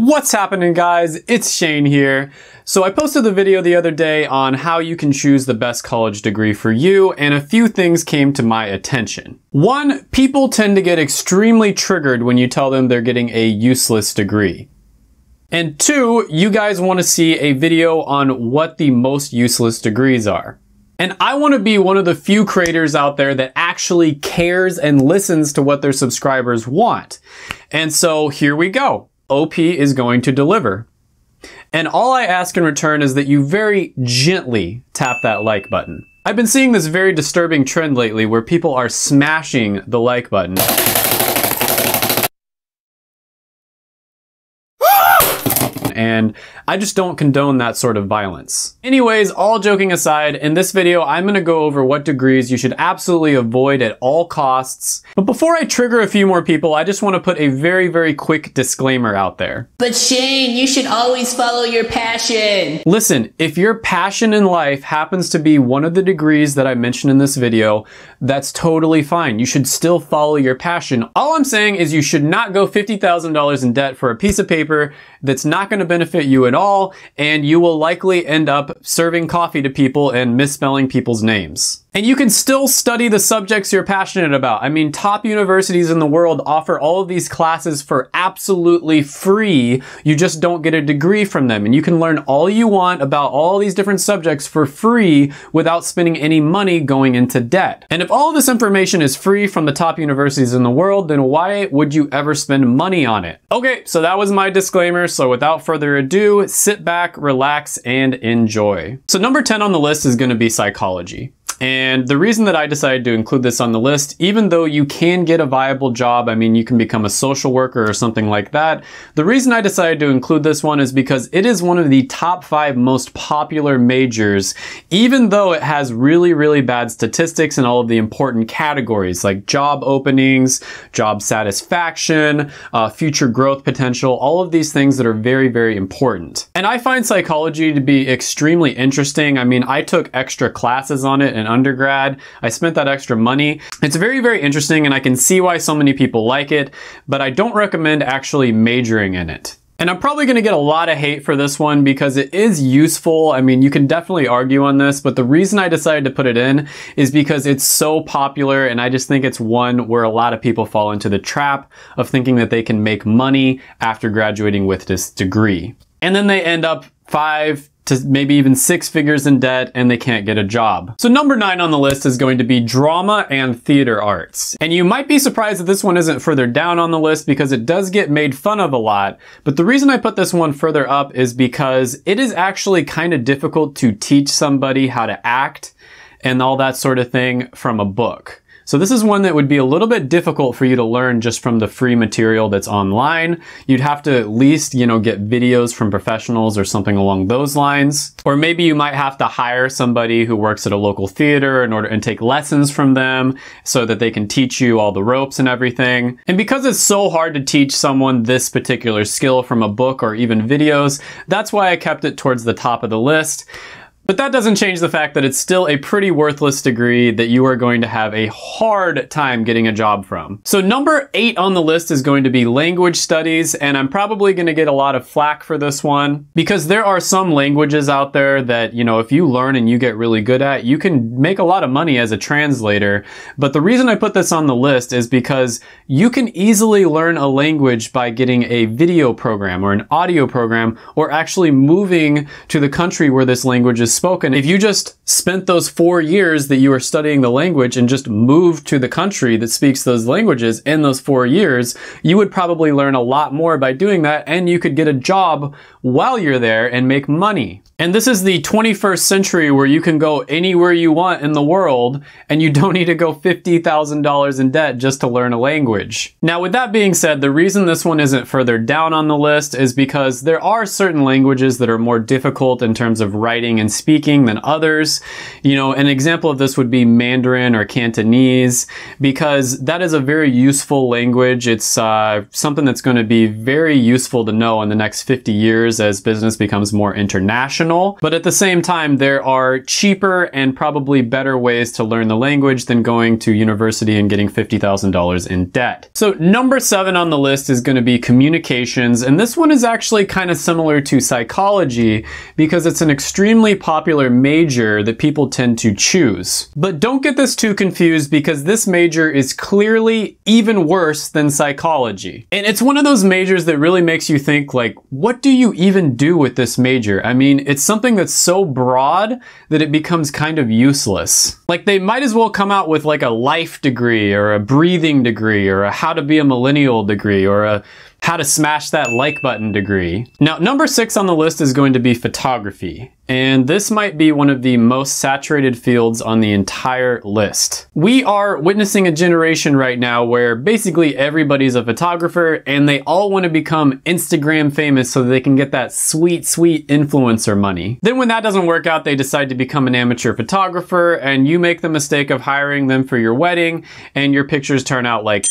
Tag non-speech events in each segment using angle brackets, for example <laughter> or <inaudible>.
What's happening guys? It's Shane here. So I posted the video the other day on how you can choose the best college degree for you and a few things came to my attention. One, people tend to get extremely triggered when you tell them they're getting a useless degree. And two, you guys want to see a video on what the most useless degrees are. And I want to be one of the few creators out there that actually cares and listens to what their subscribers want. And so here we go. OP is going to deliver. And all I ask in return is that you very gently tap that like button. I've been seeing this very disturbing trend lately where people are smashing the like button. And I just don't condone that sort of violence. Anyways, all joking aside, in this video, I'm gonna go over what degrees you should absolutely avoid at all costs. But before I trigger a few more people, I just wanna put a very, very quick disclaimer out there. But Shane, you should always follow your passion. Listen, if your passion in life happens to be one of the degrees that I mentioned in this video, that's totally fine. You should still follow your passion. All I'm saying is you should not go $50,000 in debt for a piece of paper that's not gonna benefit you at all, and you will likely end up serving coffee to people and misspelling people's names. And you can still study the subjects you're passionate about. I mean, top universities in the world offer all of these classes for absolutely free. You just don't get a degree from them. And you can learn all you want about all these different subjects for free without spending any money going into debt. And if all this information is free from the top universities in the world, then why would you ever spend money on it? Okay, so that was my disclaimer. So without further ado, sit back, relax, and enjoy. So number 10 on the list is gonna be psychology. And the reason that I decided to include this on the list, even though you can get a viable job, I mean, you can become a social worker or something like that. The reason I decided to include this one is because it is one of the top five most popular majors, even though it has really, really bad statistics in all of the important categories like job openings, job satisfaction, uh, future growth potential, all of these things that are very, very important. And I find psychology to be extremely interesting. I mean, I took extra classes on it and undergrad. I spent that extra money. It's very, very interesting and I can see why so many people like it, but I don't recommend actually majoring in it. And I'm probably going to get a lot of hate for this one because it is useful. I mean, you can definitely argue on this, but the reason I decided to put it in is because it's so popular and I just think it's one where a lot of people fall into the trap of thinking that they can make money after graduating with this degree. And then they end up five, to maybe even six figures in debt and they can't get a job. So number nine on the list is going to be drama and theater arts. And you might be surprised that this one isn't further down on the list because it does get made fun of a lot. But the reason I put this one further up is because it is actually kind of difficult to teach somebody how to act and all that sort of thing from a book. So this is one that would be a little bit difficult for you to learn just from the free material that's online. You'd have to at least, you know, get videos from professionals or something along those lines. Or maybe you might have to hire somebody who works at a local theater in order and take lessons from them so that they can teach you all the ropes and everything. And because it's so hard to teach someone this particular skill from a book or even videos, that's why I kept it towards the top of the list. But that doesn't change the fact that it's still a pretty worthless degree that you are going to have a hard time getting a job from. So number eight on the list is going to be language studies, and I'm probably going to get a lot of flack for this one because there are some languages out there that, you know, if you learn and you get really good at, you can make a lot of money as a translator. But the reason I put this on the list is because you can easily learn a language by getting a video program or an audio program or actually moving to the country where this language is spoken. If you just spent those four years that you were studying the language and just moved to the country that speaks those languages in those four years, you would probably learn a lot more by doing that and you could get a job while you're there and make money. And this is the 21st century where you can go anywhere you want in the world and you don't <laughs> need to go $50,000 in debt just to learn a language. Now, with that being said, the reason this one isn't further down on the list is because there are certain languages that are more difficult in terms of writing and speaking speaking than others. You know, an example of this would be Mandarin or Cantonese, because that is a very useful language. It's uh, something that's going to be very useful to know in the next 50 years as business becomes more international. But at the same time, there are cheaper and probably better ways to learn the language than going to university and getting $50,000 in debt. So number seven on the list is going to be communications. And this one is actually kind of similar to psychology because it's an extremely popular major that people tend to choose. But don't get this too confused because this major is clearly even worse than psychology. And it's one of those majors that really makes you think like, what do you even do with this major? I mean, it's something that's so broad that it becomes kind of useless. Like they might as well come out with like a life degree or a breathing degree or a how to be a millennial degree or a how to smash that like button degree. Now, number six on the list is going to be photography. And this might be one of the most saturated fields on the entire list. We are witnessing a generation right now where basically everybody's a photographer and they all want to become Instagram famous so they can get that sweet, sweet influencer money. Then when that doesn't work out, they decide to become an amateur photographer and you make the mistake of hiring them for your wedding and your pictures turn out like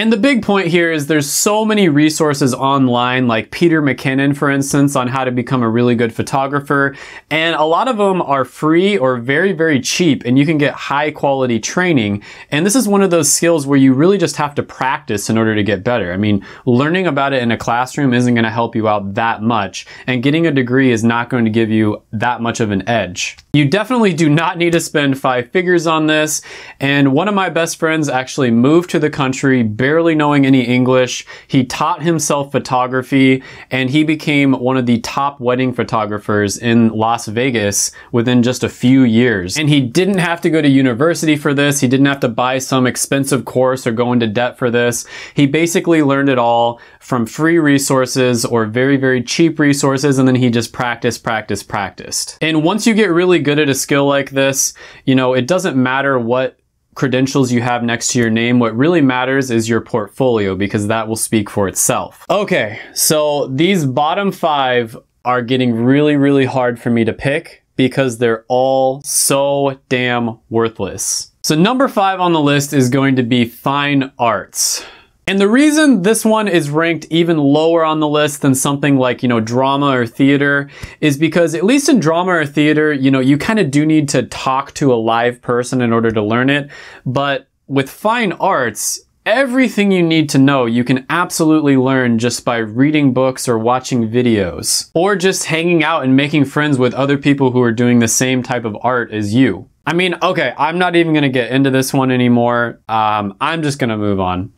and the big point here is there's so many resources online, like Peter McKinnon, for instance, on how to become a really good photographer. And a lot of them are free or very, very cheap, and you can get high quality training. And this is one of those skills where you really just have to practice in order to get better. I mean, learning about it in a classroom isn't going to help you out that much, and getting a degree is not going to give you that much of an edge. You definitely do not need to spend five figures on this. And one of my best friends actually moved to the country barely knowing any English. He taught himself photography and he became one of the top wedding photographers in Las Vegas within just a few years. And he didn't have to go to university for this. He didn't have to buy some expensive course or go into debt for this. He basically learned it all from free resources or very, very cheap resources. And then he just practiced, practiced, practiced. And once you get really good at a skill like this, you know, it doesn't matter what credentials you have next to your name. What really matters is your portfolio because that will speak for itself. Okay, so these bottom five are getting really, really hard for me to pick because they're all so damn worthless. So number five on the list is going to be fine arts. And the reason this one is ranked even lower on the list than something like, you know, drama or theater is because at least in drama or theater, you know, you kind of do need to talk to a live person in order to learn it. But with fine arts, everything you need to know you can absolutely learn just by reading books or watching videos or just hanging out and making friends with other people who are doing the same type of art as you. I mean, okay, I'm not even to get into this one anymore. Um, I'm just to move on.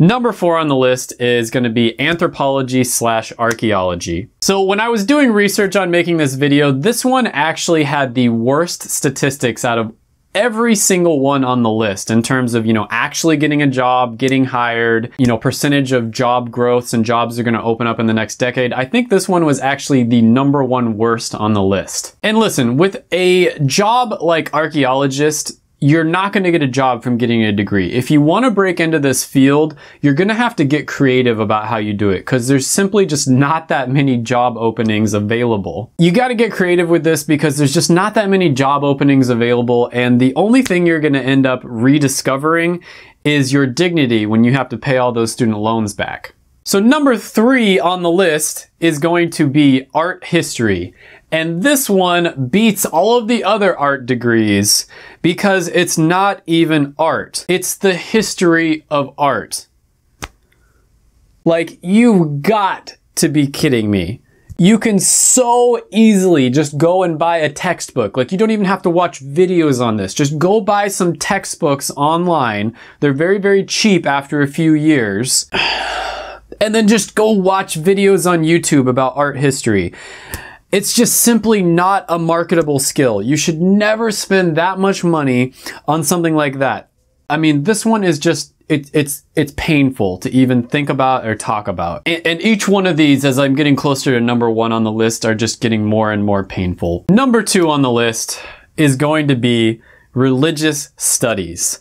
Number four on the list is going to be anthropology slash archaeology. So when I was doing research on making this video, this one actually had the worst statistics out of every single one on the list in terms of, you know, actually getting a job, getting hired, you know, percentage of job growths and jobs are going to open up in the next decade. I think this one was actually the number one worst on the list. And listen, with a job like archaeologist, you're not going to get a job from getting a degree. If you want to break into this field, you're going to have to get creative about how you do it because there's simply just not that many job openings available. You got to get creative with this because there's just not that many job openings available and the only thing you're going to end up rediscovering is your dignity when you have to pay all those student loans back. So number three on the list is going to be art history. And this one beats all of the other art degrees because it's not even art. It's the history of art. Like, you've got to be kidding me. You can so easily just go and buy a textbook. Like, you don't even have to watch videos on this. Just go buy some textbooks online. They're very, very cheap after a few years. <sighs> And then just go watch videos on YouTube about art history. It's just simply not a marketable skill. You should never spend that much money on something like that. I mean, this one is just it, it's it's painful to even think about or talk about. And, and, each one of these, as I'm getting closer to number one on the list, are just getting more and more painful. Number two on the list is going to be religious studies.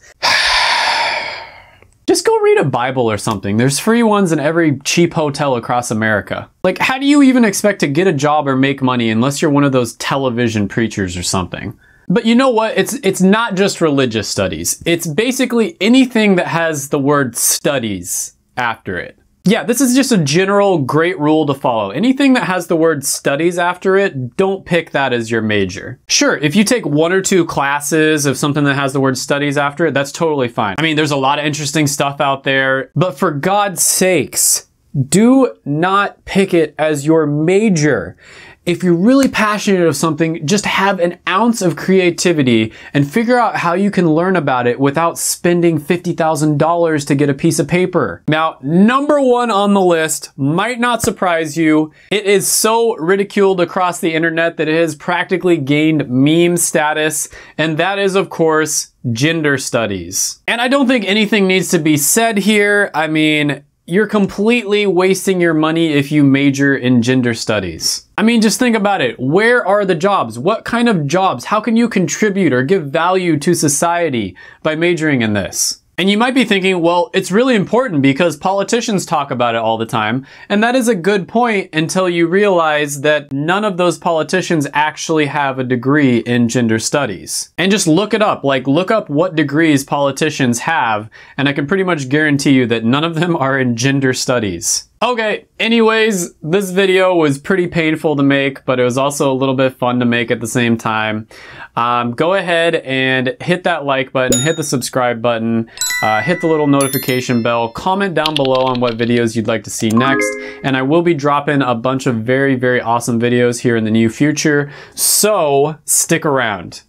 Just go read a Bible or something. There's free ones in every cheap hotel across America. Like, how do you even expect to get a job or make money unless you're one of those television preachers or something? But you know what? It's it's not just religious studies. It's basically anything that has the word studies after it. Yeah, this is just a general great rule to follow. Anything that has the word studies after it, don't pick that as your major. Sure, if you take one or two classes of something that has the word studies after it, that's totally fine. I mean, there's a lot of interesting stuff out there, but for God's sakes, do not pick it as your major if you're really passionate of something, just have an ounce of creativity and figure out how you can learn about it without spending $50,000 to get a piece of paper. Now, number one on the list might not surprise you. It is so ridiculed across the internet that it has practically gained meme status, and that is, of course, gender studies. And I don't think anything needs to be said here. I mean, you're completely wasting your money if you major in gender studies. I mean, just think about it. Where are the jobs? What kind of jobs? How can you contribute or give value to society by majoring in this? And you might be thinking, well, it's really important because politicians talk about it all the time. And that is a good point until you realize that none of those politicians actually have a degree in gender studies. And just look it up, like look up what degrees politicians have, and I can pretty much guarantee you that none of them are in gender studies. Okay, anyways, this video was pretty painful to make, but it was also a little bit fun to make at the same time. Um, go ahead and hit that like button, hit the subscribe button, uh, hit the little notification bell, comment down below on what videos you'd like to see next, and I will be dropping a bunch of very, very awesome videos here in the near future, so stick around.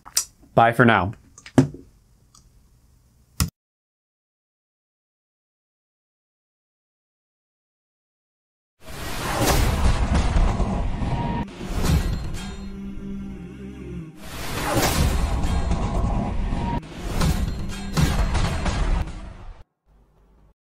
Bye for now.